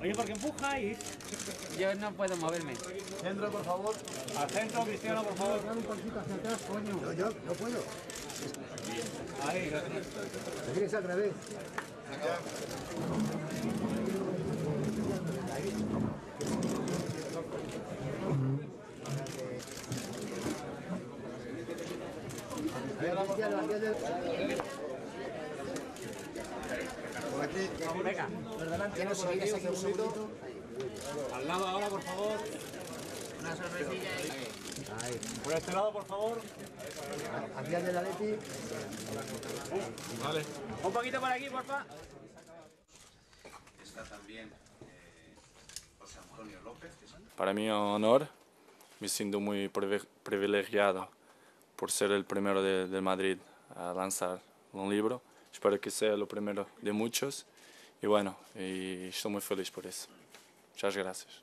Oye, ¿por qué empujáis? Yo no puedo moverme. Centro, por favor. Al centro, Cristiano, por favor. No, yo no puedo. Ahí, gracias. Te tienes al revés. Cristiano, aquí Venga, Ya no se aquí un segundito. al lado ahora, por favor. Una sorpresilla y... Por este lado, por favor. Aquí al del Atleti. Un poquito por aquí, porfa. Está también José Antonio López, Para mí es un honor, me siento muy privilegiado por ser el primero de, Madrid a lanzar un libro. Espero que sea lo primero de muchos y bueno, estoy muy feliz por eso. Muchas gracias.